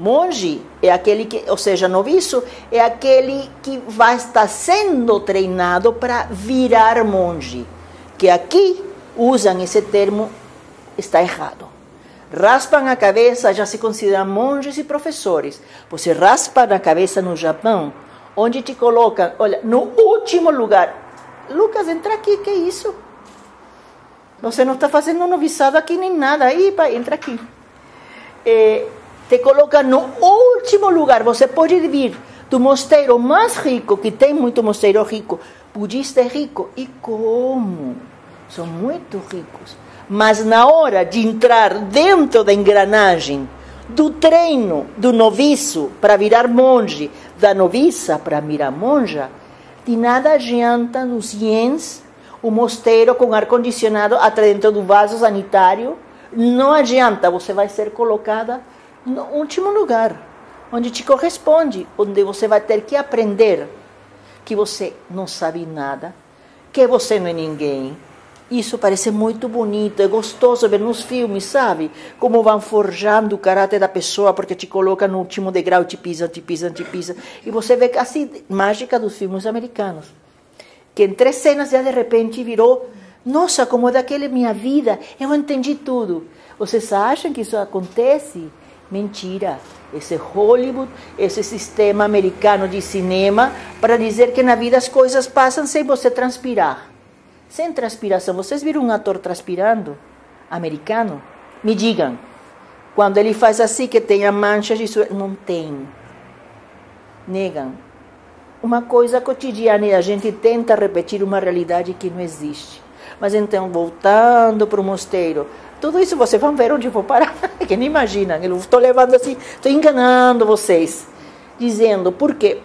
Monge é aquele que, ou seja, noviço, é aquele que vai estar sendo treinado para virar monge. Que aqui usam esse termo, está errado. Raspam a cabeça, já se consideram monges e professores. Você raspa na cabeça no Japão, onde te colocam, olha, no último lugar. Lucas, entra aqui, que é isso? Você não está fazendo noviciado aqui nem nada. Aí, entra aqui. É, te coloca no último lugar. Você pode vir do mosteiro mais rico, que tem muito mosteiro rico. Budista é rico. E como? São muito ricos. Mas na hora de entrar dentro da engrenagem do treino do noviço para virar monge, da noviça para virar monja, de nada adianta nos ienes o mosteiro com ar-condicionado atrás dentro do vaso sanitário. Não adianta, você vai ser colocada no último lugar, onde te corresponde, onde você vai ter que aprender que você não sabe nada, que você não é ninguém. Isso parece muito bonito, é gostoso ver nos filmes, sabe? Como vão forjando o caráter da pessoa, porque te coloca no último degrau, te pisa, te pisa, te pisa. E você vê assim, mágica dos filmes americanos. Que em três cenas já de repente virou, nossa, como é daquela minha vida, eu entendi tudo. Vocês acham que isso acontece? Mentira. Esse Hollywood, esse sistema americano de cinema, para dizer que na vida as coisas passam sem você transpirar. Sem transpiração. Vocês viram um ator transpirando? Americano? Me digam. Quando ele faz assim, que tem a mancha de suor. Não tem. Negam. Uma coisa cotidiana e a gente tenta repetir uma realidade que não existe. Mas então, voltando para o mosteiro, tudo isso vocês vão ver onde eu vou parar, que nem imagina. Eu estou levando assim, estou enganando vocês, dizendo porque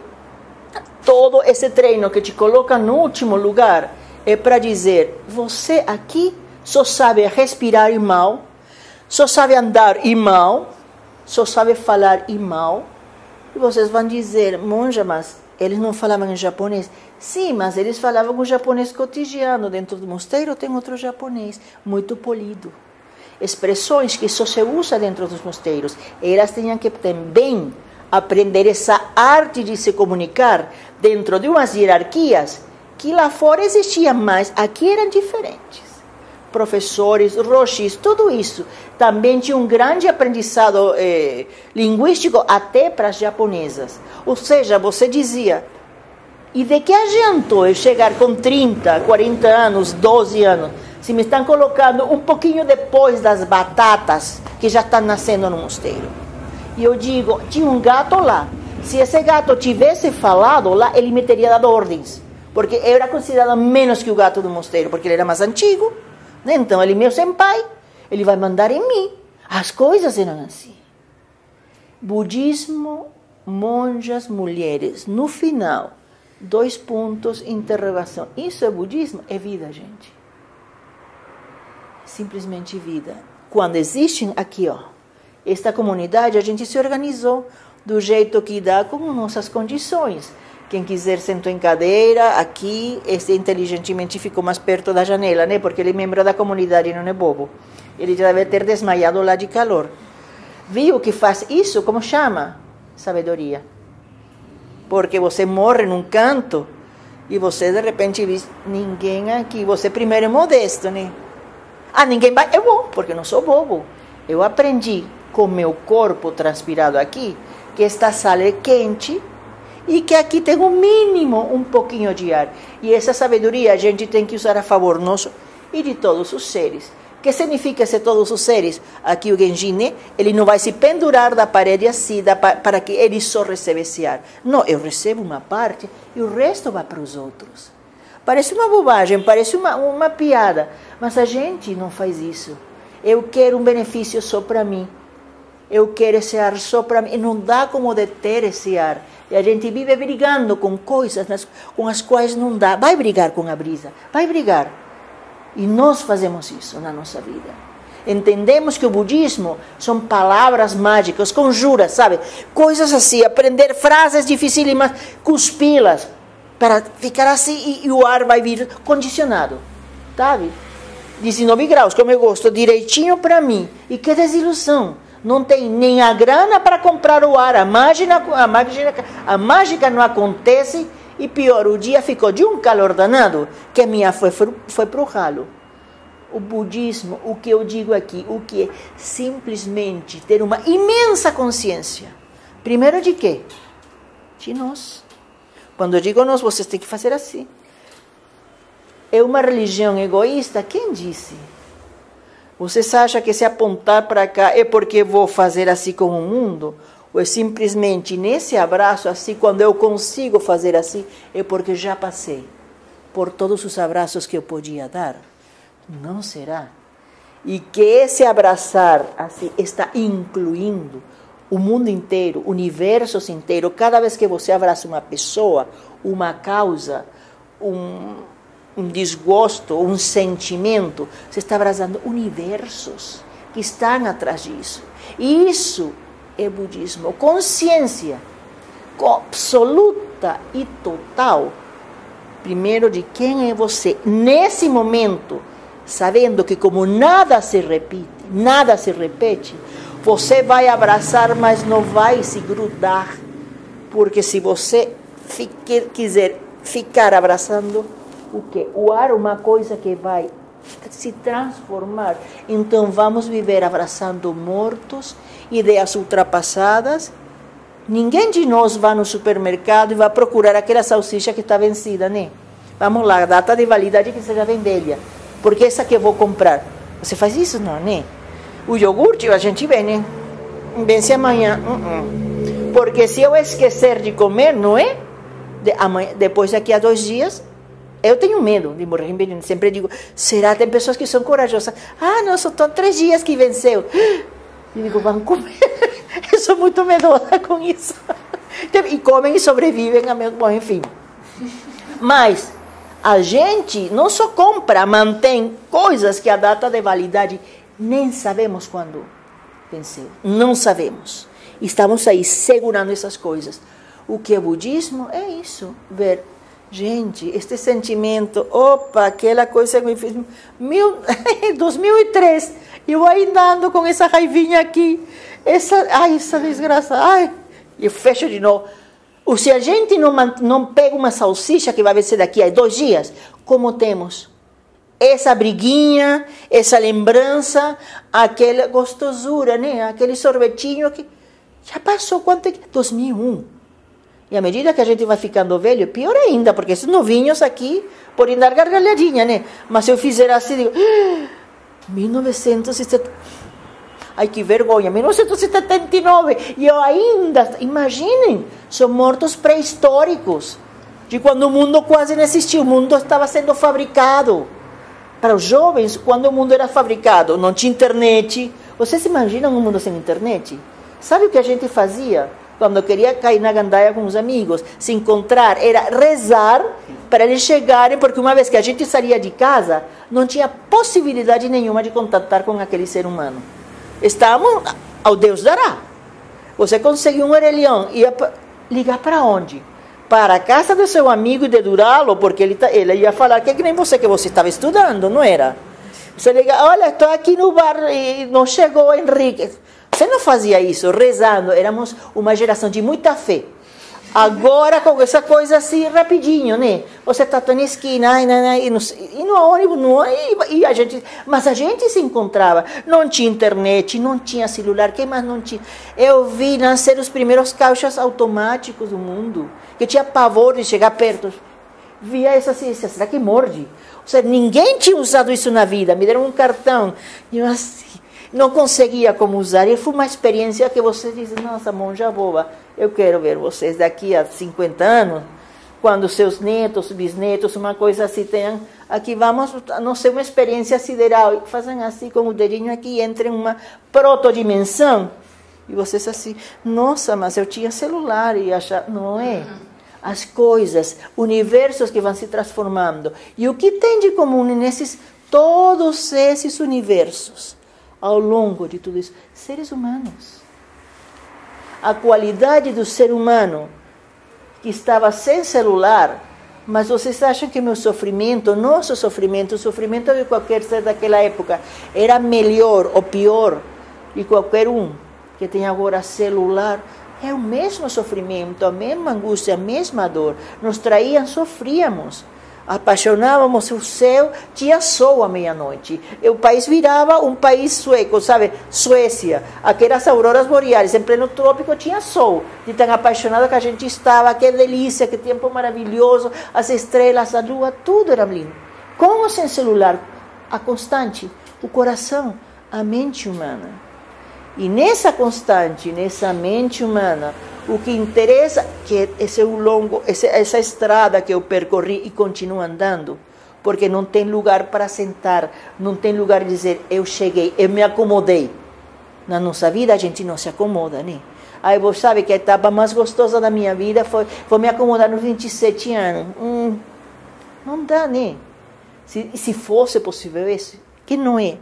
todo esse treino que te coloca no último lugar é para dizer: você aqui só sabe respirar e mal, só sabe andar e mal, só sabe falar e mal. E vocês vão dizer, monja, mas eles não falavam em japonês. Sim, mas eles falavam o japonês cotidiano. Dentro do mosteiro tem outro japonês, muito polido expressões que só se usa dentro dos mosteiros. Elas tinham que também aprender essa arte de se comunicar dentro de umas hierarquias que lá fora existiam, mas aqui eram diferentes. Professores, roshis, tudo isso. Também tinha um grande aprendizado eh, linguístico até para as japonesas. Ou seja, você dizia, e de que adiantou eu chegar com 30, 40 anos, 12 anos, se me estão colocando um pouquinho depois das batatas que já estão nascendo no mosteiro. E eu digo, tinha um gato lá. Se esse gato tivesse falado lá, ele me teria dado ordens. Porque eu era considerado menos que o gato do mosteiro, porque ele era mais antigo. Né? Então, ele é meu senpai, ele vai mandar em mim. As coisas eram assim. Budismo, monjas, mulheres. No final, dois pontos, interrogação. Isso é budismo? É vida, gente simplesmente vida. Quando existem aqui, ó, esta comunidade, a gente se organizou do jeito que dá com nossas condições. Quem quiser sentou em cadeira, aqui, esse inteligentemente ficou mais perto da janela, né? Porque ele é membro da comunidade, não é bobo. Ele já deve ter desmaiado lá de calor. Viu que faz isso? Como chama? Sabedoria. Porque você morre num canto e você de repente diz: ninguém aqui. Você primeiro é modesto, né? Ah, ninguém vai. Eu vou, porque não sou bobo. Eu aprendi com meu corpo transpirado aqui que esta sala é quente e que aqui tem um mínimo, um pouquinho de ar. E essa sabedoria a gente tem que usar a favor nosso e de todos os seres. O que significa ser todos os seres? Aqui o Genjine, ele não vai se pendurar da parede assim da, para que ele só receba esse ar. Não, eu recebo uma parte e o resto vai para os outros. Parece uma bobagem, parece uma, uma piada, mas a gente não faz isso. Eu quero um benefício só para mim. Eu quero esse ar só para mim. E não dá como deter esse ar. E a gente vive brigando com coisas nas, com as quais não dá. Vai brigar com a brisa, vai brigar. E nós fazemos isso na nossa vida. Entendemos que o budismo são palavras mágicas, conjuras, sabe? Coisas assim, aprender frases dificílimas, cuspi-las, para ficar assim e, e, o ar vai vir condicionado, sabe? 19 graus, como eu gosto, direitinho para mim. E que desilusão. Não tem nem a grana para comprar o ar, a mágica, a, mágica, a mágica não acontece. E pior, o dia ficou de um calor danado que a minha foi, foi para o ralo. O budismo, o que eu digo aqui, o que é simplesmente ter uma imensa consciência. Primeiro de quê? De nós. Quando eu digo nós, vocês têm que fazer assim. É uma religião egoísta? Quem disse? Vocês acham que se apontar para cá é porque vou fazer assim com o mundo? Ou é simplesmente nesse abraço, assim, quando eu consigo fazer assim, é porque já passei por todos os abraços que eu podia dar? Não será? E que esse abraçar assim está incluindo o mundo inteiro, universos inteiro. Cada vez que você abraça uma pessoa, uma causa, um, um desgosto, um sentimento, você está abraçando universos que estão atrás disso. E isso é budismo. Consciência absoluta e total, primeiro, de quem é você nesse momento, sabendo que, como nada se repite, nada se repete, você vai abraçar, mas não vai se grudar. Porque se você fique, quiser ficar abraçando, o que? O ar é uma coisa que vai se transformar. Então vamos viver abraçando mortos, ideias ultrapassadas. Ninguém de nós vai no supermercado e vai procurar aquela salsicha que está vencida, né? Vamos lá, data de validade que seja bem velha. Porque essa que eu vou comprar. Você faz isso, não, né? O iogurte a gente vê, né? Vence amanhã. Uh -uh. Porque se eu esquecer de comer, não é? De, amanhã, depois daqui a dois dias, eu tenho medo de morrer envenenado. Sempre digo, será? Tem pessoas que são corajosas. Ah, não, só estão três dias que venceu. E digo, vão comer. Eu sou muito medosa com isso. E comem e sobrevivem a meu... Bom, enfim. Mas a gente não só compra, mantém coisas que a data de validade nem sabemos quando venceu. Não sabemos. Estamos aí segurando essas coisas. O que é budismo é isso, ver, gente, este sentimento, opa, aquela coisa que me fez, mil, 2003, eu ainda ando com essa raivinha aqui, essa, ai, essa desgraça, ai, e fecho de novo. Ou se a gente não, não pega uma salsicha que vai vencer daqui a dois dias, como temos? Essa briguinha, essa lembrança, aquela gostosura, né? Aquele sorvetinho que já passou quanto é que 2001. E à medida que a gente vai ficando velho, pior ainda, porque esses novinhos aqui podem dar gargalhadinha, né? Mas se eu fizer assim, digo, 1970. Ai, que vergonha, 1979. E eu ainda, imaginem, são mortos pré-históricos. De quando o mundo quase não existia, o mundo estava sendo fabricado para os jovens, quando o mundo era fabricado, não tinha internet. Vocês imaginam um mundo sem internet? Sabe o que a gente fazia? Quando queria cair na gandaia com os amigos, se encontrar, era rezar para eles chegarem, porque uma vez que a gente saía de casa, não tinha possibilidade nenhuma de contatar com aquele ser humano. Estávamos ao Deus dará. Você conseguiu um orelhão, ia ligar para onde? Para a casa do seu amigo e dedurá-lo, porque ele, tá, ele ia falar que é que nem você, que você estava estudando, não era? Você liga, olha, estou aqui no bar e não chegou Henrique. Você não fazia isso, rezando. Éramos uma geração de muita fé. Agora, com essa coisa assim, rapidinho, né? Você está na esquina, e, e, no, no ônibus, e, e, a gente... Mas a gente se encontrava. Não tinha internet, não tinha celular, quem mais não tinha? Eu vi nascer os primeiros caixas automáticos do mundo, que tinha pavor de chegar perto. Via essa assim, será que morde? Ou seja, ninguém tinha usado isso na vida. Me deram um cartão. E eu assim, não conseguia como usar. E foi uma experiência que você diz, nossa, monja boba, eu quero ver vocês daqui a 50 anos, quando seus netos, bisnetos, uma coisa assim tenham, aqui vamos, não sei, uma experiência sideral, fazem assim com o dedinho aqui, entrem em uma protodimensão, e vocês assim, nossa, mas eu tinha celular e achar, não é? As coisas, universos que vão se transformando. E o que tem de comum nesses todos esses universos? Ao longo de tudo isso? Seres humanos. A qualidade do ser humano que estava sem celular, Mas vocês acham que meu sofrimento, nosso sofrimento, o sofrimento de qualquer ser daquela época, era melhor ou pior de qualquer um que tem agora celular? É o mesmo sofrimento, a mesma angústia, a mesma dor. Nos traíam, sofríamos apaixonávamos o céu, tinha sol à meia-noite. O país virava um país sueco, sabe? Suécia. Aquelas auroras boreais, em pleno trópico, tinha sol. De tão apaixonado que a gente estava, que delícia, que tempo maravilhoso, as estrelas, a lua, tudo era lindo. Com ou sem celular? A constante, o coração, a mente humana. E nessa constante, nessa mente humana, o que interessa que esse é o longo, essa estrada que eu percorri e continuo andando, porque não tem lugar para sentar, não tem lugar de dizer eu cheguei, eu me acomodei. Na nossa vida a gente não se acomoda, né? Aí você sabe que a etapa mais gostosa da minha vida foi, foi me acomodar nos 27 anos. Hum, não dá, né? Se, se fosse possível isso, que não é.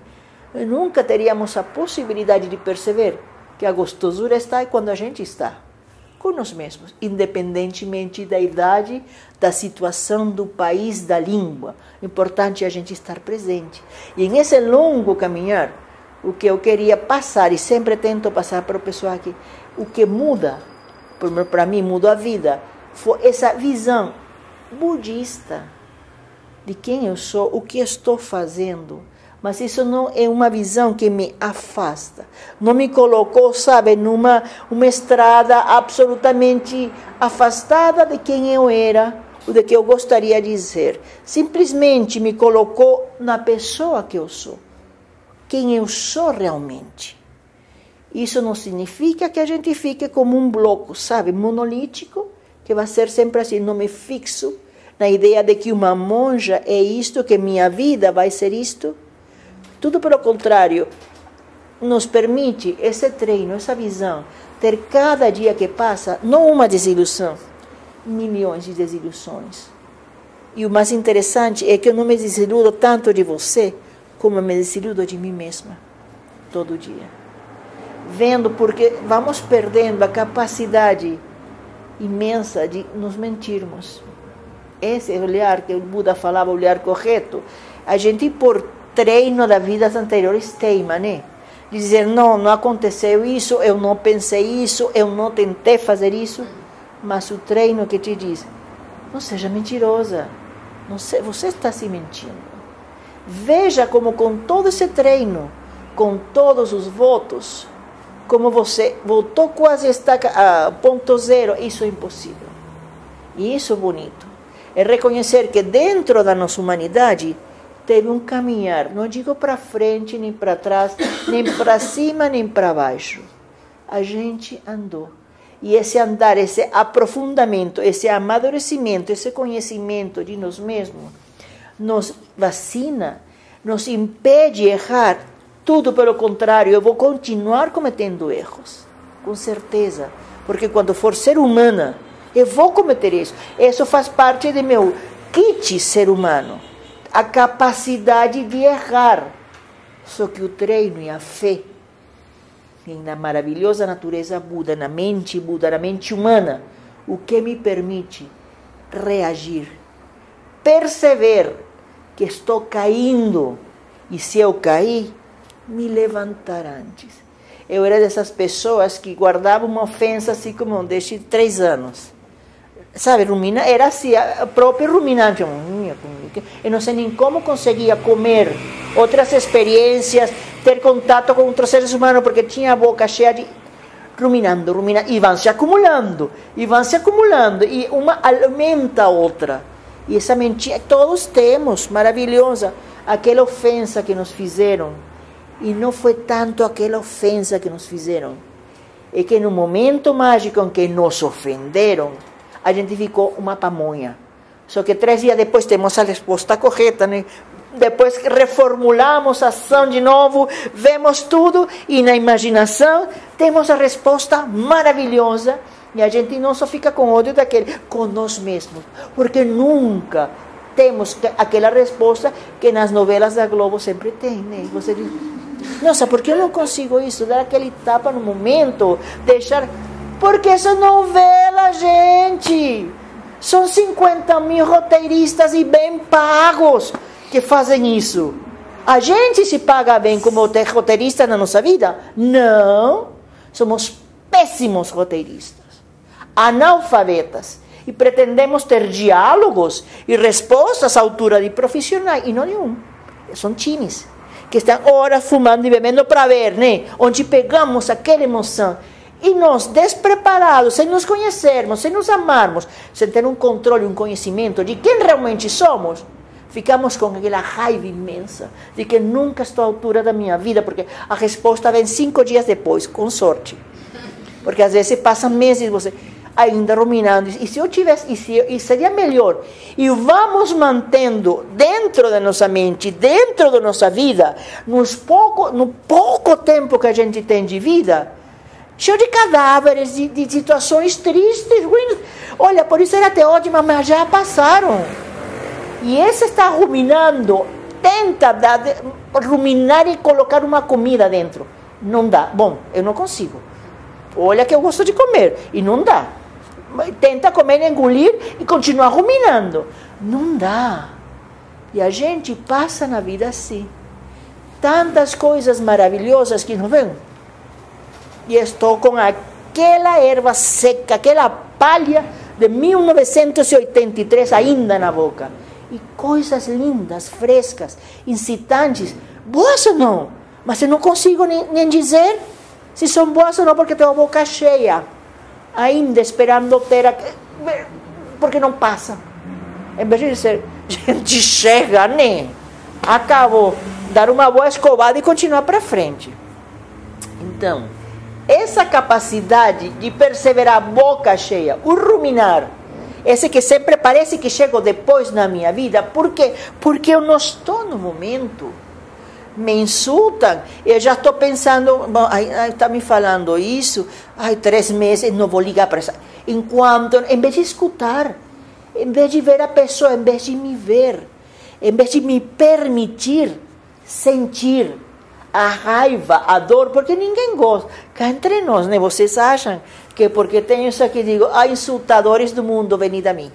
Nunca teríamos a possibilidade de perceber que a gostosura está quando a gente está com nós mesmos, independentemente da idade, da situação do país, da língua. O importante é a gente estar presente. E nesse longo caminhar, o que eu queria passar, e sempre tento passar para o pessoal aqui, o que muda, para mim mudou a vida, foi essa visão budista de quem eu sou, o que estou fazendo mas isso não é uma visão que me afasta. Não me colocou, sabe, numa uma estrada absolutamente afastada de quem eu era, ou de que eu gostaria de ser. Simplesmente me colocou na pessoa que eu sou, quem eu sou realmente. Isso não significa que a gente fique como um bloco, sabe, monolítico, que vai ser sempre assim, não me fixo na ideia de que uma monja é isto, que minha vida vai ser isto tudo pelo contrário, nos permite esse treino, essa visão, ter cada dia que passa, não uma desilusão, milhões de desilusões. E o mais interessante é que eu não me desiludo tanto de você, como me desiludo de mim mesma, todo dia. Vendo porque vamos perdendo a capacidade imensa de nos mentirmos. Esse olhar que o Buda falava, olhar correto. A gente, por treino da vidas anteriores teima, né? Dizer, não, não aconteceu isso, eu não pensei isso, eu não tentei fazer isso. Mas o treino que te diz, não seja mentirosa, não sei, você está se mentindo. Veja como com todo esse treino, com todos os votos, como você voltou quase a ponto zero, isso é impossível. E isso é bonito. É reconhecer que dentro da nossa humanidade, teve um caminhar, não digo para frente, nem para trás, nem para cima, nem para baixo. A gente andou. E esse andar, esse aprofundamento, esse amadurecimento, esse conhecimento de nós mesmos, nos vacina, nos impede errar. Tudo pelo contrário, eu vou continuar cometendo erros, com certeza. Porque quando for ser humana, eu vou cometer isso. Isso faz parte do meu kit ser humano a capacidade de errar. Só que o treino e a fé na maravilhosa natureza Buda, na mente Buda, na mente humana, o que me permite reagir, perceber que estou caindo e se eu cair, me levantar antes. Eu era dessas pessoas que guardavam uma ofensa assim como desde três anos sabe, rumina, era assim, a própria ruminante. Eu não sei nem como conseguia comer outras experiências, ter contato com outros seres humanos, porque tinha a boca cheia de. ruminando, ruminando, e vão se acumulando, e vão se acumulando, e uma alimenta a outra. E essa mentira, todos temos, maravilhosa, aquela ofensa que nos fizeram. E não foi tanto aquela ofensa que nos fizeram. É que no momento mágico em que nos ofenderam, a gente ficou uma pamonha. Só que três dias depois temos a resposta correta, né? Depois reformulamos a ação de novo, vemos tudo e na imaginação temos a resposta maravilhosa e a gente não só fica com ódio daquele, com nós mesmos, porque nunca temos aquela resposta que nas novelas da Globo sempre tem, né? Você diz, nossa, por que eu não consigo isso? Dar aquele tapa no momento, deixar porque essa novela, gente, São 50 mil roteiristas e bem pagos que fazem isso. A gente se paga bem como roteirista na nossa vida? Não. Somos péssimos roteiristas, analfabetas. E pretendemos ter diálogos e respostas à altura de profissionais, e não nenhum. São times que estão horas fumando e bebendo para ver, né? Onde pegamos aquela emoção. E nós, despreparados, sem nos conhecermos, sem nos amarmos, sem ter um controle, um conhecimento de quem realmente somos, ficamos com aquela raiva imensa de que nunca estou à altura da minha vida, porque a resposta vem cinco dias depois, com sorte. Porque às vezes passa meses você ainda ruminando. E se eu tivesse, e, se, e seria melhor. E vamos mantendo dentro da nossa mente, dentro da nossa vida, nos pouco, no pouco tempo que a gente tem de vida, cheio de cadáveres, de, de situações tristes, ruins. Olha, por isso era até ótima, mas já passaram. E esse está ruminando, tenta dar, ruminar e colocar uma comida dentro. Não dá. Bom, eu não consigo. Olha que eu gosto de comer. E não dá. Tenta comer, engolir e continuar ruminando. Não dá. E a gente passa na vida assim. Tantas coisas maravilhosas que não vem. E estou com aquela erva seca, aquela palha de 1983 ainda na boca. E coisas lindas, frescas, incitantes. Boas ou não? Mas eu não consigo nem, dizer se são boas ou não, porque tenho a boca cheia, ainda esperando ter. A... Porque não passa. Em vez de dizer, gente, chega, né? Acabou. Dar uma boa escovada e continuar para frente. Então, essa capacidade de perseverar boca cheia, o ruminar, esse que sempre parece que chega depois na minha vida, por quê? Porque eu não estou no momento me insultam, eu já estou pensando, está me falando isso, ai, três meses, não vou ligar para essa. Enquanto, em vez de escutar, em vez de ver a pessoa, em vez de me ver, em vez de me permitir sentir a raiva, a dor, porque ninguém gosta. Cá entre nós, né? Vocês acham que porque tenho isso aqui, digo, ah, insultadores do mundo, venid a mim.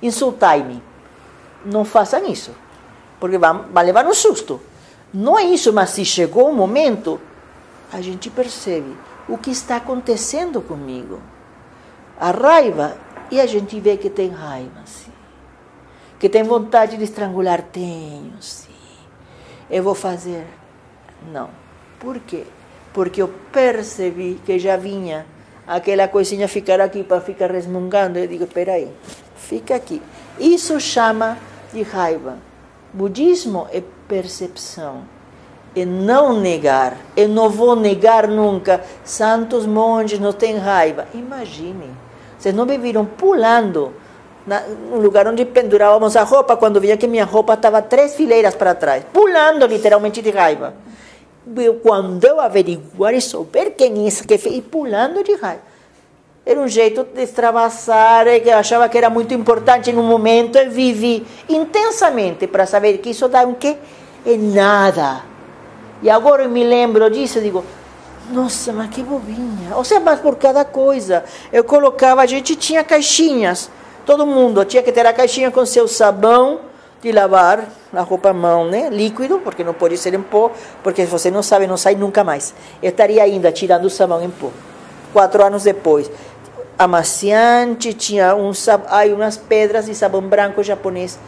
Insultai-me. Não façam isso, porque vai, levar um susto. Não é isso, mas se chegou o momento, a gente percebe o que está acontecendo comigo. A raiva, e a gente vê que tem raiva, sim. Que tem vontade de estrangular, tenho, sim. Eu vou fazer. Não. Por quê? Porque eu percebi que já vinha aquela coisinha ficar aqui para ficar resmungando. Eu digo, espera aí, fica aqui. Isso chama de raiva. Budismo é percepção. E não negar. Eu não vou negar nunca. Santos monges não têm raiva. Imagine. Vocês não me viram pulando no lugar onde pendurávamos a roupa quando via que minha roupa estava três fileiras para trás. Pulando literalmente de raiva. Quando eu averiguar e souber quem é isso que fez, pulando de raiva. Era um jeito de extravasar, que eu achava que era muito importante no momento. Eu vivi intensamente para saber que isso dá um quê? É nada. E agora eu me lembro disso e digo, nossa, mas que bobinha. Ou seja, mas por cada coisa. Eu colocava, a gente tinha caixinhas. Todo mundo tinha que ter a caixinha com seu sabão de lavar a roupa à mão, né? Líquido, porque não pode ser em pó, porque se você não sabe, não sai nunca mais. Eu estaria ainda tirando o sabão em pó. Quatro anos depois amaciante, tinha um, ai, umas pedras de sabão branco japonês,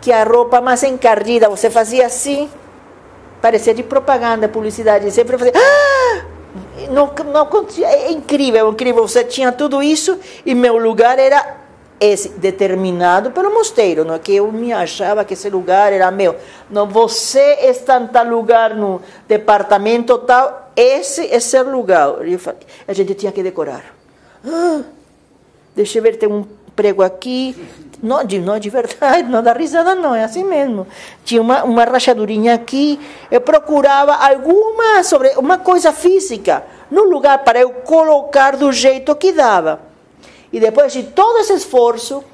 que a roupa mais encardida, você fazia assim, parecia de propaganda, publicidade, sempre fazia, ah! não, não, é incrível, incrível, você tinha tudo isso e meu lugar era esse, determinado pelo mosteiro, não é que eu me achava que esse lugar era meu, não, você está em tal lugar no departamento tal, esse é seu lugar, a gente tinha que decorar. Ah, deixa eu ver, tem um prego aqui. Não de, não de verdade, não dá risada, não, é assim mesmo. Tinha uma, uma rachadurinha aqui. Eu procurava alguma sobre uma coisa física no lugar para eu colocar do jeito que dava. E depois de todo esse esforço,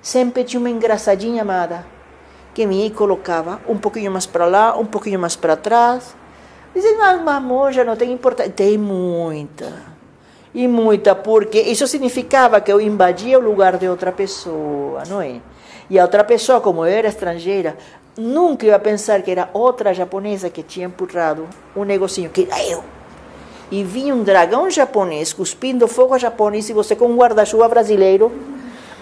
sempre tinha uma engraçadinha amada que me colocava um pouquinho mais para lá, um pouquinho mais para trás. Dizendo, mas amor, já não tem importância. Tem muita. E muita, porque isso significava que eu invadia o lugar de outra pessoa, não é? E a outra pessoa, como eu era estrangeira, nunca ia pensar que era outra japonesa que tinha empurrado um negocinho, que era eu. E vinha um dragão japonês cuspindo fogo japonês e você com um guarda-chuva brasileiro,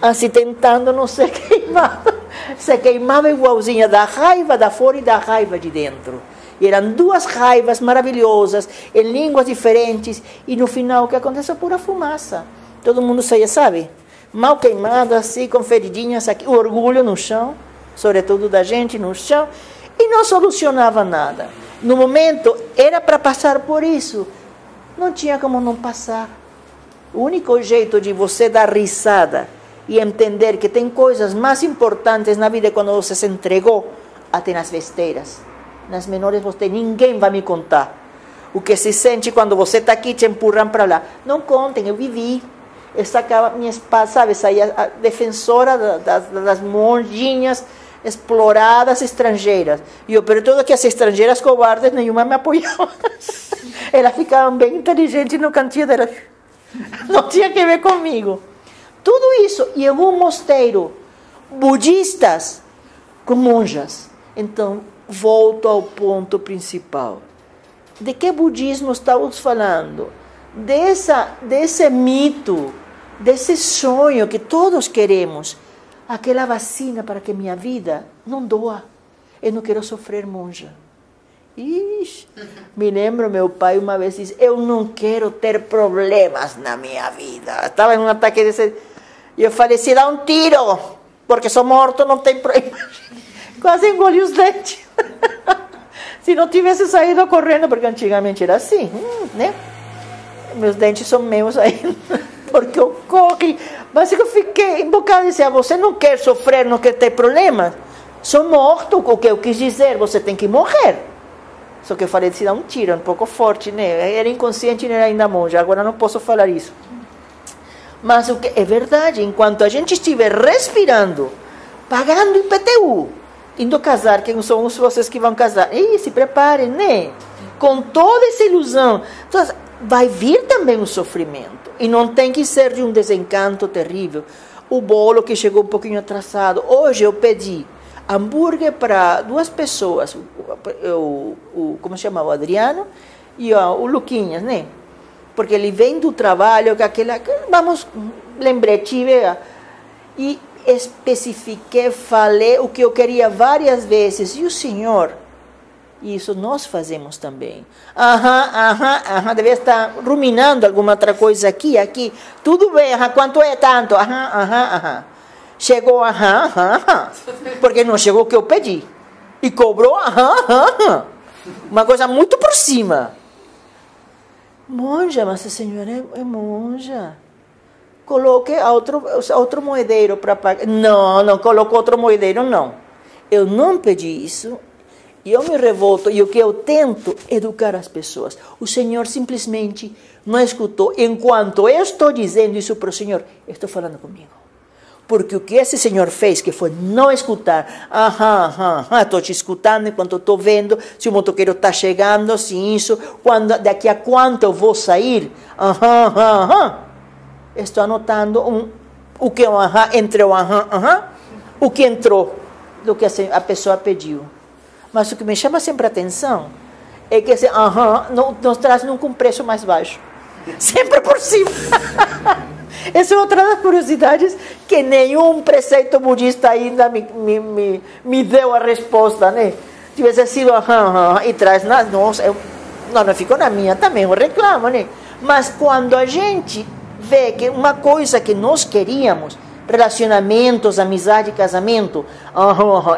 assim tentando não se queimar. Se queimava igualzinha da raiva da fora e da raiva de dentro. E eram duas raivas maravilhosas, em línguas diferentes, e no final o que aconteceu? Pura fumaça. Todo mundo saía, sabe? Mal queimado, assim, com feridinhas aqui, o orgulho no chão, sobretudo da gente no chão, e não solucionava nada. No momento, era para passar por isso. Não tinha como não passar. O único jeito de você dar risada e entender que tem coisas mais importantes na vida quando você se entregou até nas besteiras nas menores você ninguém vai me contar. O que se sente quando você está aqui te empurram para lá. Não contem, eu vivi. Essa minha espada, sabe, saía a defensora das, das monjinhas exploradas estrangeiras. E eu, pero tudo que as estrangeiras cobardes, nenhuma me apoiava. Elas ficavam bem inteligentes no cantinho delas. Não tinha que ver comigo. Tudo isso. E em um mosteiro, budistas com monjas. Então, volto ao ponto principal. De que budismo estamos falando? Dessa, desse mito, desse sonho que todos queremos. Aquela vacina para que minha vida não doa. Eu não quero sofrer, monja. Ixi, me lembro, meu pai uma vez disse: Eu não quero ter problemas na minha vida. Estava em um ataque desse. E eu falei: Se dá um tiro, porque sou morto, não tem problema. Quase engoli os dentes. Se não tivesse saído correndo, porque antigamente era assim, hum, né? Meus dentes são meus ainda, porque eu corri. Mas eu fiquei embocada e disse: ah, Você não quer sofrer, não quer ter problemas? Sou morto, o que eu quis dizer, você tem que morrer. Só que eu falei se dar um tiro, um pouco forte, né? Era inconsciente e era ainda monja, agora não posso falar isso. Mas o que é verdade, enquanto a gente estiver respirando, pagando IPTU, indo casar, quem são vocês que vão casar? E se preparem, né? Com toda essa ilusão. Então, vai vir também o sofrimento. E não tem que ser de um desencanto terrível. O bolo que chegou um pouquinho atrasado. Hoje eu pedi hambúrguer para duas pessoas. O, o, o como se chama? O Adriano e ó, o Luquinhas, né? Porque ele vem do trabalho, que aquela. Vamos, lembrei, tive. E especifiquei, falei o que eu queria várias vezes. E o Senhor, isso nós fazemos também. Aham, aham, aham, deve estar ruminando alguma outra coisa aqui, aqui. Tudo bem, aham, quanto é tanto? Aham, aham, aham. Chegou, aham, aham, aham. Porque não chegou o que eu pedi. E cobrou, aham, aham, aham. Uma coisa muito por cima. Monja, mas a senhora é, é monja coloque outro, outro moedeiro para pagar. Não, não colocou outro moedeiro, não. Eu não pedi isso. E eu me revolto. E o que eu tento educar as pessoas. O Senhor simplesmente não escutou. Enquanto eu estou dizendo isso para o Senhor, estou falando comigo. Porque o que esse Senhor fez, que foi não escutar, aham, aham, estou te escutando enquanto estou vendo se o motoqueiro está chegando, se isso, quando, daqui a quanto eu vou sair, aham, aham, aham estou anotando um, o que é um aham, entre o aham, aham, o que entrou do que a pessoa pediu. Mas o que me chama sempre a atenção é que esse aham nos traz nunca um preço mais baixo. Sempre por cima. Essa é outra das curiosidades que nenhum preceito budista ainda me, me, me, me deu a resposta, né? Tivesse sido aham, aham, e traz, nossa, eu, não, não ficou na minha também, eu reclamo, né? Mas quando a gente vê que uma coisa que nós queríamos, relacionamentos, amizade, casamento,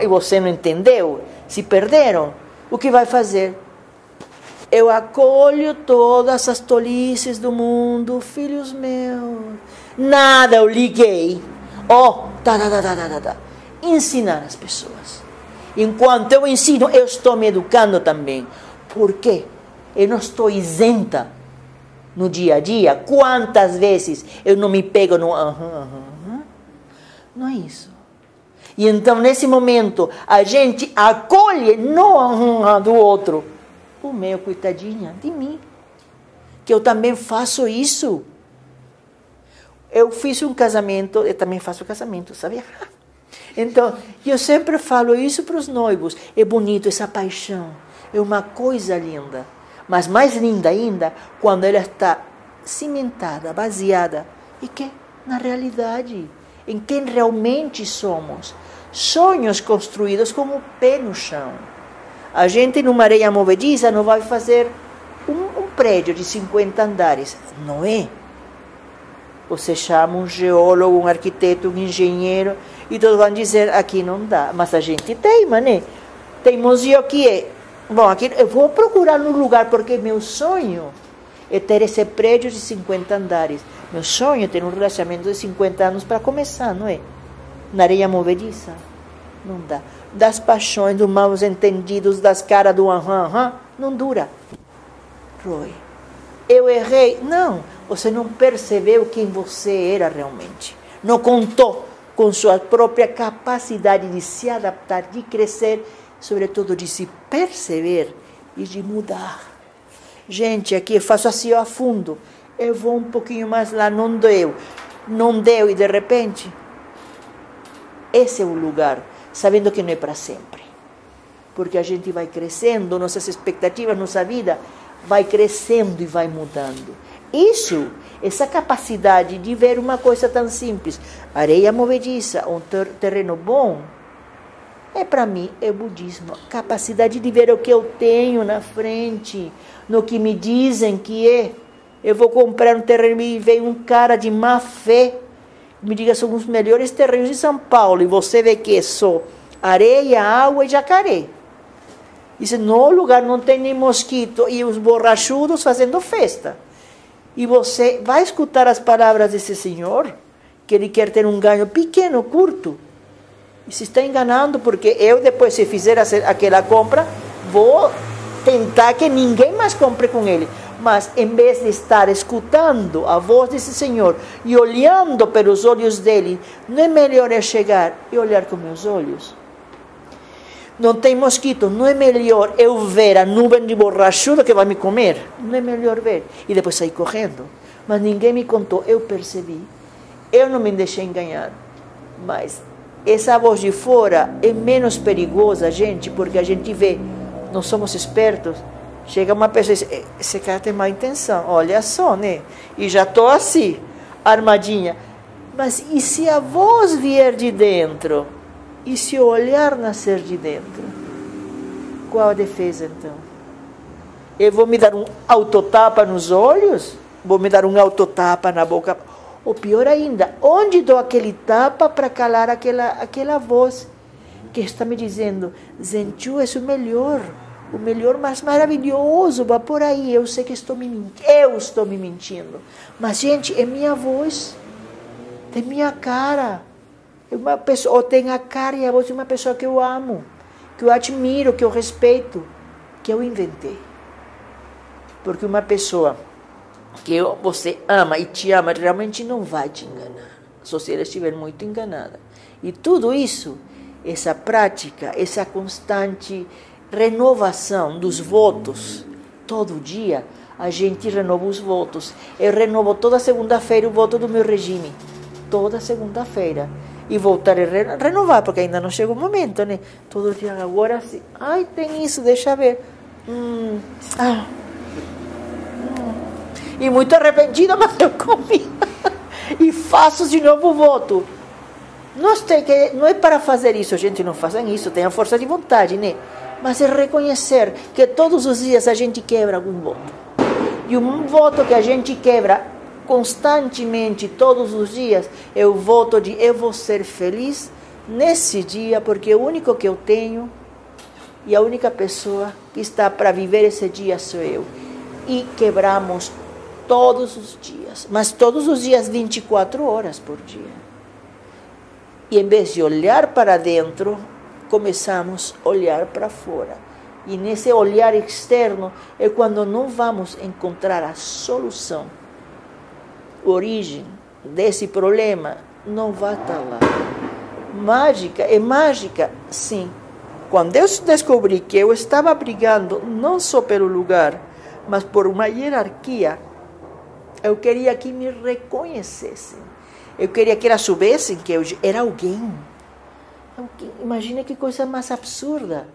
e você não entendeu, se perderam, o que vai fazer? Eu acolho todas as tolices do mundo, filhos meus. Nada, eu liguei. Oh, tá, tá, tá, tá, tá, tá. Ensinar as pessoas. Enquanto eu ensino, eu estou me educando também. Por quê? Eu não estou isenta no dia a dia? Quantas vezes eu não me pego no aham, aham, aham? Não é isso. E então, nesse momento, a gente acolhe no aham do outro. O meu, coitadinha, de mim. Que eu também faço isso. eu fiz um casamento, eu também faço casamento, sabia? Então, eu sempre falo isso para os noivos. É bonito essa paixão, é uma coisa linda. Mas mais linda ainda quando ela está cimentada, baseada em que? Na realidade, em quem realmente somos. Sonhos construídos com o pé no chão. A gente numa areia movediça não vai fazer um, um prédio de 50 andares. Não é. Você chama um geólogo, um arquiteto, um engenheiro, e todos vão dizer, aqui não dá. Mas a gente teima, né? Teimosia o que é? Bom, aqui eu vou procurar um lugar, porque meu sonho é ter esse prédio de 50 andares. Meu sonho é ter um relacionamento de 50 anos para começar, não é? Na areia movediça. Não dá. Das paixões, dos maus entendidos, das caras do aham, aham, não dura. Roy, eu errei. Não, você não percebeu quem você era realmente. Não contou com sua própria capacidade de se adaptar, de crescer, sobretudo de se perceber e de mudar. Gente, aqui eu faço assim a fundo. Eu vou um pouquinho mais lá, não deu. Não deu e de repente. Esse é o lugar, sabendo que não é para sempre. Porque a gente vai crescendo, nossas expectativas, nossa vida vai crescendo e vai mudando. Isso, essa capacidade de ver uma coisa tão simples, areia movediça, um ter terreno bom, é para mim é budismo. Capacidade de ver o que eu tenho na frente, no que me dizem que é. Eu vou comprar um terreno e vem um cara de má fé, me diga são os melhores terrenos de São Paulo e você vê que é só areia, água e jacaré. Diz, no lugar não tem nem mosquito e os borrachudos fazendo festa. E você vai escutar as palavras desse senhor, que ele quer ter um ganho pequeno, curto. E se está enganando, porque eu depois, se fizer aquela compra, vou tentar que ninguém mais compre com ele. Mas em vez de estar escutando a voz desse Senhor e olhando pelos olhos dele, não é melhor eu chegar e olhar com meus olhos? Não tem mosquito, não é melhor eu ver a nuvem de borrachudo que vai me comer? Não é melhor ver e depois sair correndo? Mas ninguém me contou, eu percebi. Eu não me deixei enganar. Mas essa voz de fora é menos perigosa, gente, porque a gente vê, não somos espertos. Chega uma pessoa e diz: esse cara tem má intenção, olha só, né? E já estou assim, armadinha. Mas e se a voz vier de dentro? E se o olhar nascer de dentro? Qual a defesa então? Eu vou me dar um autotapa nos olhos? Vou me dar um autotapa na boca? Ou pior ainda, onde dou aquele tapa para calar aquela, aquela voz que está me dizendo: Zenchu é o melhor, o melhor mais maravilhoso, vá por aí. Eu sei que estou me mentindo, eu estou me mentindo. Mas, gente, é minha voz, é minha cara. Uma pessoa, ou tem a cara e a voz de uma pessoa que eu amo, que eu admiro, que eu respeito, que eu inventei. Porque uma pessoa que você ama e te ama realmente não vai te enganar, só se ela estiver muito enganada. E tudo isso, essa prática, essa constante renovação dos votos, todo dia a gente renova os votos. Eu renovo toda segunda-feira o voto do meu regime, toda segunda-feira e voltar a renovar, porque ainda não chegou o momento, né? Todo dia agora sim. Ai, tem isso, deixa ver. Hum, ah. hum. E muito arrependido, mas eu comi. e faço de novo o voto. Nós tem que, não é para fazer isso, gente não fazem isso, tem a força de vontade, né? Mas é reconhecer que todos os dias a gente quebra algum voto. E um voto que a gente quebra constantemente, todos os dias, eu voto de eu vou ser feliz nesse dia, porque o único que eu tenho e a única pessoa que está para viver esse dia sou eu. E quebramos todos os dias, mas todos os dias 24 horas por dia. E em vez de olhar para dentro, começamos a olhar para fora. E nesse olhar externo é quando não vamos encontrar a solução origem desse problema não vai estar lá. Mágica é mágica, sim. Quando eu descobri que eu estava brigando não só pelo lugar, mas por uma hierarquia, eu queria que me reconhecessem. Eu queria que elas soubessem que eu era alguém. Imagina que coisa mais absurda.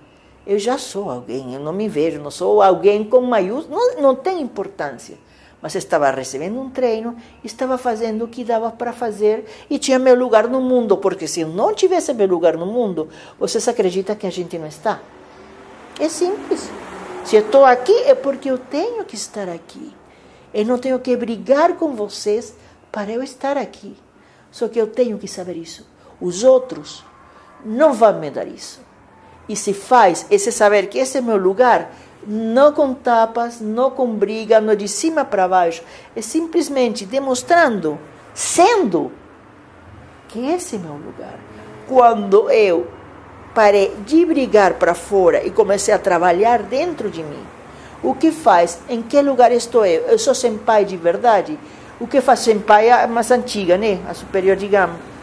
Eu já sou alguém, eu não me vejo, não sou alguém com maiúsculo, não, não tem importância. Mas estava recebendo um treino, estava fazendo o que dava para fazer e tinha meu lugar no mundo, porque se eu não tivesse meu lugar no mundo, vocês acreditam que a gente não está? É simples. Se eu estou aqui é porque eu tenho que estar aqui. Eu não tenho que brigar com vocês para eu estar aqui. Só que eu tenho que saber isso. Os outros não vão me dar isso. E se faz esse saber que esse é meu lugar, não com tapas, não com briga, não de cima para baixo, é simplesmente demonstrando, sendo que esse é meu lugar. Quando eu parei de brigar para fora e comecei a trabalhar dentro de mim, o que faz? Em que lugar estou eu? Eu sou senpai de verdade? O que faz senpai é a mais antiga, né? A superior, digamos.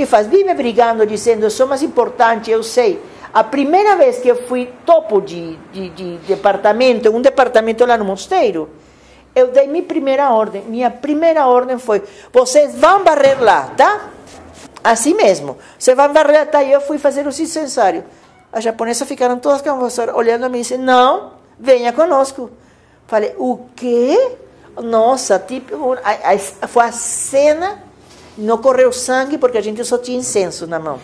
Que faz? Vive brigando, dizendo, eu sou mais importante, eu sei. A primeira vez que eu fui topo de, de, de departamento, um departamento lá no mosteiro, eu dei minha primeira ordem. Minha primeira ordem foi: vocês vão varrer lá, tá? Assim mesmo. Você vai varrer até aí. Eu fui fazer o incensário. As japonesas ficaram todas com olhando a mim e disse: Não, venha conosco. Falei: O quê? Nossa, tipo, foi a cena não correu sangue porque a gente só tinha incenso na mão.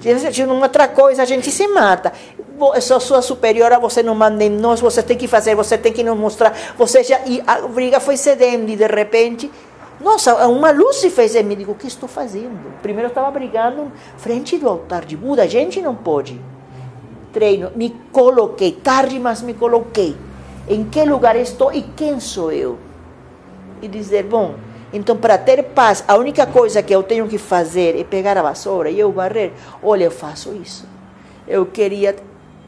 Tinha outra coisa, a gente se mata. Sou sua superiora, você não manda em nós, você tem que fazer, você tem que nos mostrar. Você já, e a briga foi cedendo e de repente, nossa, uma luz se fez em mim. Digo, o que estou fazendo? Primeiro eu estava brigando frente do altar de Buda, a gente não pode. Treino, me coloquei, tarde, mas me coloquei. Em que lugar estou e quem sou eu? E dizer, bom, então, para ter paz, a única coisa que eu tenho que fazer é pegar a vassoura e eu varrer. Olha, eu faço isso. Eu queria.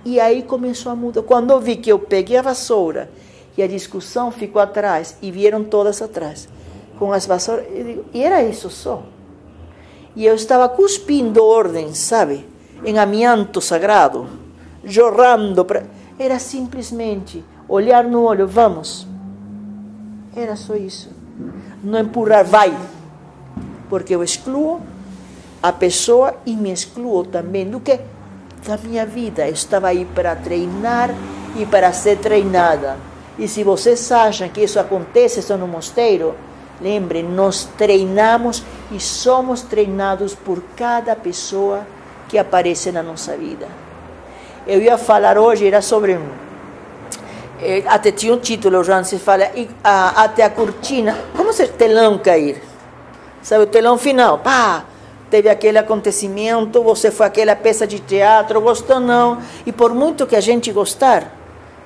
E aí começou a mudar. Quando eu vi que eu peguei a vassoura e a discussão ficou atrás e vieram todas atrás com as vassouras, digo, e era isso só. E eu estava cuspindo ordem, sabe? Em amianto sagrado, jorrando. Pra... Era simplesmente olhar no olho, vamos. Era só isso não empurrar, vai. Porque eu excluo a pessoa e me excluo também do que? Da minha vida. Eu estava aí para treinar e para ser treinada. E se vocês acham que isso acontece só no mosteiro, lembrem, nós treinamos e somos treinados por cada pessoa que aparece na nossa vida. Eu ia falar hoje, era sobre eh, até tinha um título, já se fala, a, até a cortina, como se telão cair? Sabe, o telão final, pá, teve aquele acontecimento, você foi aquela peça de teatro, gostou não, e por muito que a gente gostar,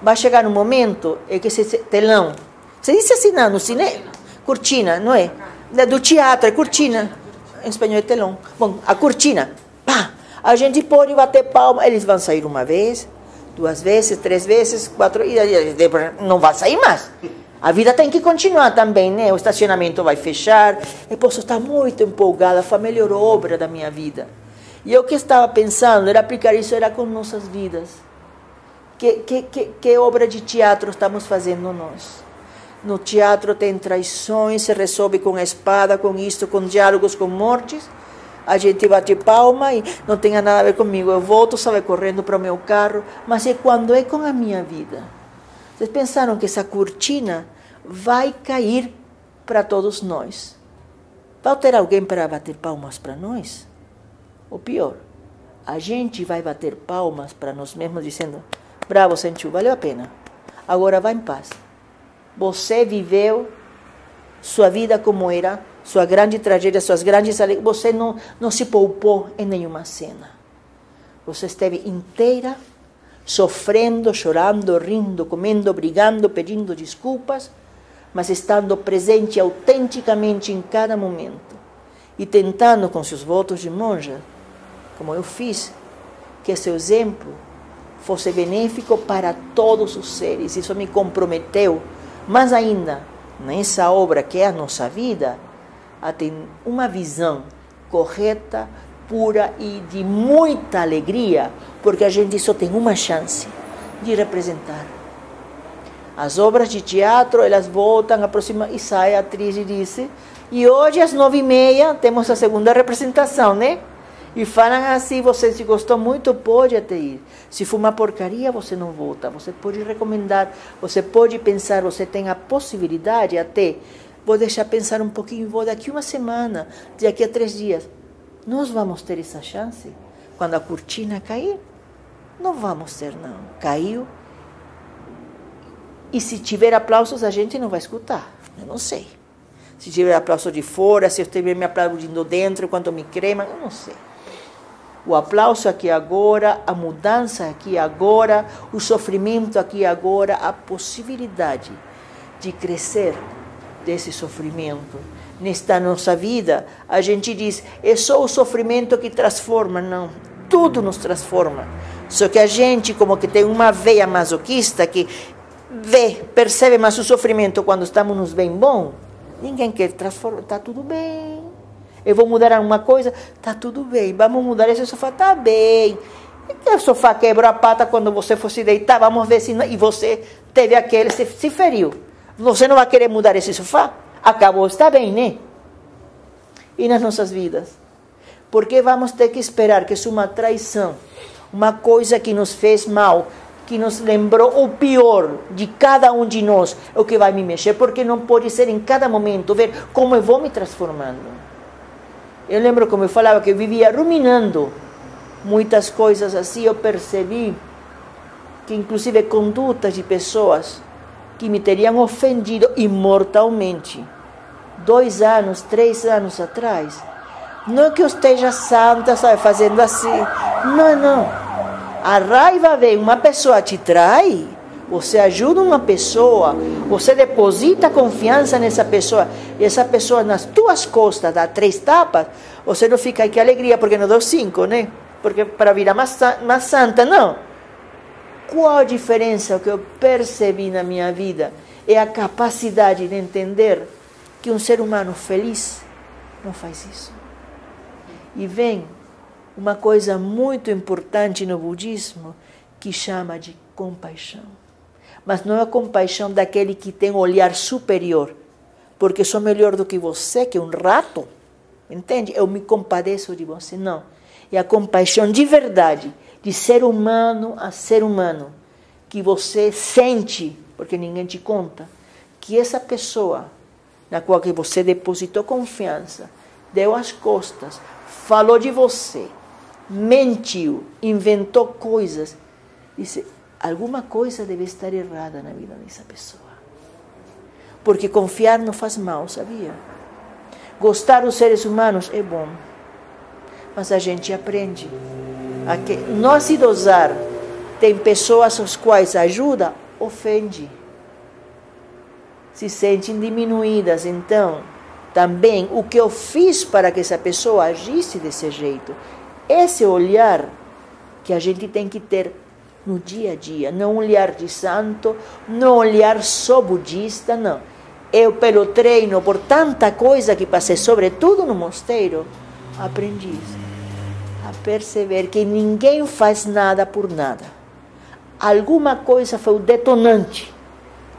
vai chegar um momento em que esse telão, você disse assim, não, no cinema, cortina, não é? Do teatro, é cortina, em espanhol é telão. Bom, a cortina, pá, a gente pode bater palma, eles vão sair uma vez, duas vezes, três vezes, quatro, e não vai sair mais. A vida tem que continuar também, né? O estacionamento vai fechar. Eu posso estar muito empolgada, foi a melhor obra da minha vida. E eu que estava pensando era aplicar isso era com nossas vidas. Que, que, que, que obra de teatro estamos fazendo nós? No teatro tem traições, se resolve com a espada, com isto, com diálogos, com mortes a gente bate palma e não tem nada a ver comigo. Eu volto, sabe, correndo para o meu carro, mas é quando é com a minha vida. Vocês pensaram que essa cortina vai cair para todos nós? Vai ter alguém para bater palmas para nós? Ou pior, a gente vai bater palmas para nós mesmos dizendo: Bravo, Senchu, valeu a pena. Agora vá em paz. Você viveu sua vida como era sua grande tragédia, suas grandes alegrias. Você não, não se poupou em nenhuma cena. Você esteve inteira sofrendo, chorando, rindo, comendo, brigando, pedindo desculpas, mas estando presente autenticamente em cada momento e tentando com seus votos de monja, como eu fiz, que seu exemplo fosse benéfico para todos os seres. Isso me comprometeu, mas ainda nessa obra que é a nossa vida, a ter uma visão correta, pura e de muita alegria, porque a gente só tem uma chance de representar. As obras de teatro, elas voltam, aproximam e sai a atriz e diz: E hoje, às nove e meia, temos a segunda representação, né? E falam assim: você se gostou muito, pode até ir. Se for uma porcaria, você não volta. Você pode recomendar, você pode pensar, você tem a possibilidade até. Vou deixar pensar um pouquinho, vou daqui uma semana, daqui a três dias. Nós vamos ter essa chance quando a cortina cair? Não vamos ter, não. Caiu. E se tiver aplausos, a gente não vai escutar. Eu não sei. Se tiver aplauso de fora, se eu estiver me aplaudindo dentro, quanto me crema, eu não sei. O aplauso aqui agora, a mudança aqui agora, o sofrimento aqui agora, a possibilidade de crescer desse sofrimento. Nesta nossa vida, a gente diz, é só o sofrimento que transforma. Não, tudo nos transforma. Só que a gente, como que tem uma veia masoquista que vê, percebe mais o sofrimento quando estamos nos bem bom. Ninguém quer transformar, está tudo bem. Eu vou mudar alguma coisa, está tudo bem. Vamos mudar esse sofá, está bem. E o sofá quebrou a pata quando você fosse deitar, vamos ver se. E você teve aquele, se, se feriu. Você não vai querer mudar esse sofá? Acabou, está bem, né? E nas nossas vidas? Porque vamos ter que esperar que uma traição, uma coisa que nos fez mal, que nos lembrou o pior de cada um de nós, é o que vai me mexer, porque não pode ser em cada momento ver como eu vou me transformando. Eu lembro como eu falava que eu vivia ruminando muitas coisas assim, eu percebi que inclusive condutas de pessoas que me teriam ofendido imortalmente. Dois anos, três anos atrás, não que eu esteja santa, sabe, fazendo assim. Não, não. A raiva vem, uma pessoa te trai, você ajuda uma pessoa, você deposita confiança nessa pessoa, e essa pessoa nas tuas costas dá três tapas, você não fica, que alegria, porque não deu cinco, né? Porque para virar mais, mais santa, não. Qual a diferença que eu percebi na minha vida? É a capacidade de entender que um ser humano feliz não faz isso. E vem uma coisa muito importante no budismo que chama de compaixão. Mas não é a compaixão daquele que tem um olhar superior, porque sou melhor do que você, que um rato. Entende? Eu me compadeço de você. Não. É a compaixão de verdade, de ser humano a ser humano, que você sente, porque ninguém te conta, que essa pessoa na qual que você depositou confiança, deu as costas, falou de você, mentiu, inventou coisas. Disse, alguma coisa deve estar errada na vida dessa pessoa. Porque confiar não faz mal, sabia? Gostar dos seres humanos é bom. Mas a gente aprende a que não se dosar. Tem pessoas às quais ajuda, ofende. Se sentem diminuídas, então também o que eu fiz para que essa pessoa agisse desse jeito esse olhar que a gente tem que ter no dia a dia, não olhar de santo, não olhar só budista, não. Eu, pelo treino, por tanta coisa que passei, sobretudo no mosteiro, aprendi perceber que ninguém faz nada por nada. Alguma coisa foi o detonante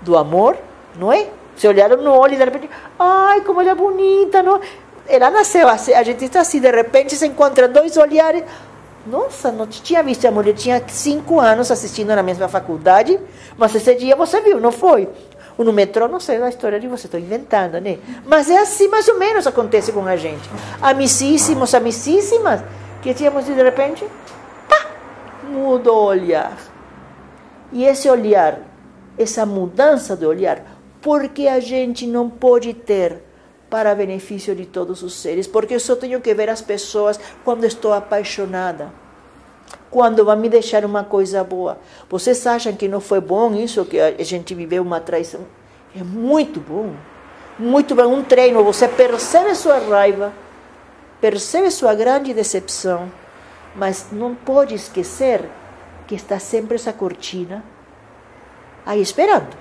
do amor, não é? Se olharam no olho e de repente, ai, como ela é bonita, não? ela nasceu assim, a gente está assim, de repente se encontra dois olhares. Nossa, não tinha visto a mulher, tinha cinco anos assistindo na mesma faculdade, mas esse dia você viu, não foi? No metrô, não sei a história de você, estou inventando, né? Mas é assim mais ou menos acontece com a gente. Amicíssimos, amicíssimas, que tínhamos de repente, pá, muda o olhar. E esse olhar, essa mudança de olhar, porque a gente não pode ter para benefício de todos os seres, porque eu só tenho que ver as pessoas quando estou apaixonada, quando vai me deixar uma coisa boa. Vocês acham que não foi bom isso, que a gente viveu uma traição? É muito bom, muito bom. Um treino, você percebe sua raiva, percebe sua grande decepção, mas não pode esquecer que está sempre essa cortina aí esperando.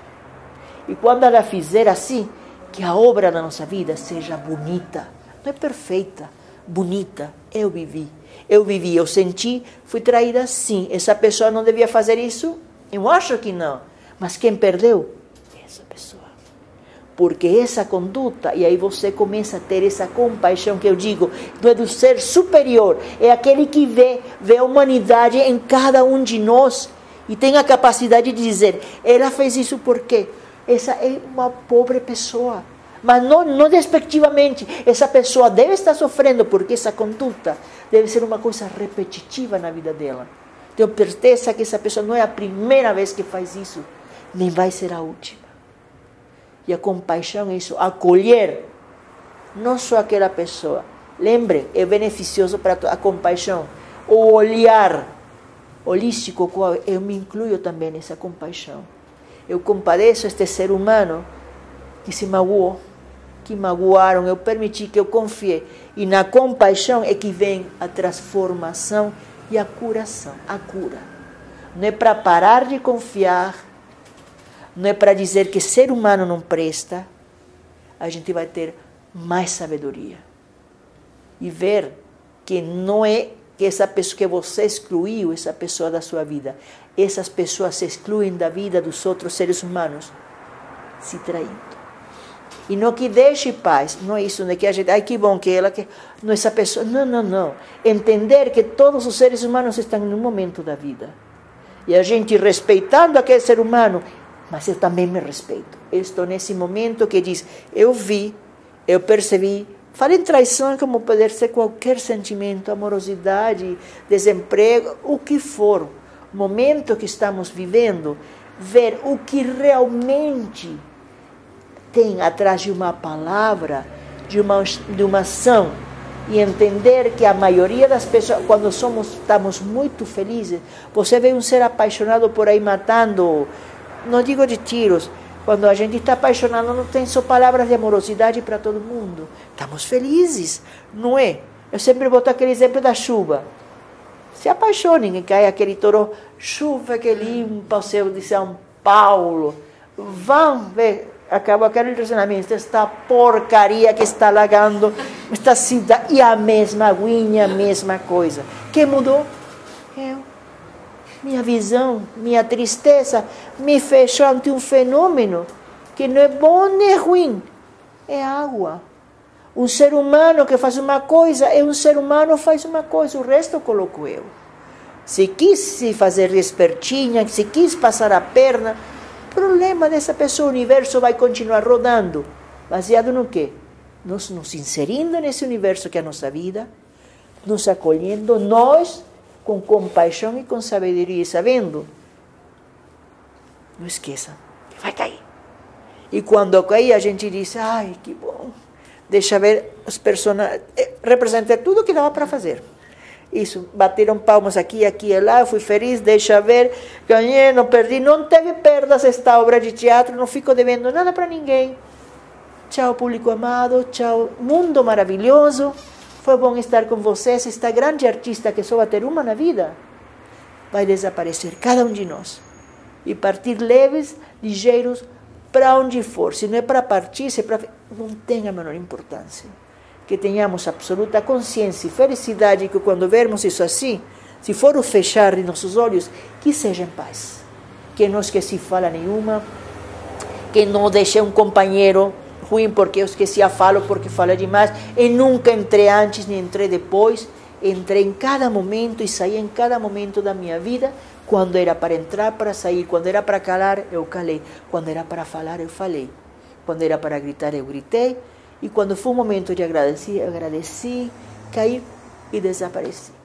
E quando ela fizer assim, que a obra da nossa vida seja bonita. Não é perfeita, bonita. Eu vivi. Eu vivi, eu senti, fui traída sim. Essa pessoa não devia fazer isso? Eu acho que não. Mas quem perdeu? Essa pessoa. Porque essa conduta, e aí você começa a ter essa compaixão que eu digo, não é do ser superior, é aquele que vê, vê a humanidade em cada um de nós e tem a capacidade de dizer: ela fez isso porque essa é uma pobre pessoa. Mas não, não despectivamente, essa pessoa deve estar sofrendo porque essa conduta deve ser uma coisa repetitiva na vida dela. Tenho certeza que essa pessoa não é a primeira vez que faz isso, nem vai ser a última. E a compaixão é isso, acolher não só aquela pessoa. Lembre, é beneficioso para a compaixão. O olhar holístico, eu me incluo também nessa compaixão. Eu compadeço este ser humano que se magoou, que magoaram, eu permiti que eu confie. E na compaixão é que vem a transformação e a curação, a cura. Não é para parar de confiar, não é para dizer que ser humano não presta, a gente vai ter mais sabedoria e ver que não é que essa pessoa que você excluiu, essa pessoa da sua vida, essas pessoas se excluem da vida dos outros seres humanos, se traindo. E não que deixe paz, não é isso, não é que a gente, ai que bom que ela, que não essa pessoa, não, não, não. Entender que todos os seres humanos estão em um momento da vida. E a gente respeitando aquele ser humano mas eu também me respeito. Estou nesse momento que diz: eu vi, eu percebi. Fala em traição como pode ser qualquer sentimento, amorosidade, desemprego, o que for. Momento que estamos vivendo, ver o que realmente tem atrás de uma palavra, de uma, de uma ação, e entender que a maioria das pessoas, quando somos, estamos muito felizes, você vê um ser apaixonado por aí matando não digo de tiros, quando a gente está apaixonado, não tem só palavras de amorosidade para todo mundo. Estamos felizes, não é? Eu sempre boto aquele exemplo da chuva. Se apaixonem e cai aquele toro, chuva que limpa o céu de São Paulo. Vão ver, acabou aquele relacionamento, esta porcaria que está alagando esta cidade. E a mesma aguinha, a mesma coisa. Quem mudou? Eu minha visão, minha tristeza me fechou ante um fenômeno que não é bom nem ruim, é água. Um ser humano que faz uma coisa é um ser humano faz uma coisa, o resto coloco eu. Se quis se fazer espertinha, se quis passar a perna, problema dessa pessoa, o universo vai continuar rodando. Baseado no quê? Nos inserindo nesse universo que é a nossa vida, nos acolhendo, nós com compaixão e com sabedoria, sabendo, não esqueça, vai cair. E quando cai, a gente diz, ai, que bom, deixa ver os personagens, eh, representa tudo que dava para fazer. Isso, bateram palmas aqui, aqui e lá, eu fui feliz, deixa ver, ganhei, não perdi, não teve perdas esta obra de teatro, não fico devendo nada para ninguém. Tchau, público amado, tchau, mundo maravilhoso. Foi bom estar com vocês. Esta grande artista que só vai ter uma na vida vai desaparecer, cada um de nós. E partir leves, ligeiros, para onde for. Se não é para partir, se é para. Não tem a menor importância. Que tenhamos absoluta consciência e felicidade que quando vermos isso assim, se for o fechar de nossos olhos, que seja em paz. Que não esqueci fala nenhuma, que não deixe um companheiro ruim porque eu esqueci a falo porque falei demais. E nunca entrei antes nem entrei depois. Entrei em cada momento e saí em cada momento da minha vida. Quando era para entrar, para sair. Quando era para calar, eu calei. Quando era para falar, eu falei. Quando era para gritar, eu gritei. E quando foi o momento de agradecer, eu agradeci, caí e desapareci.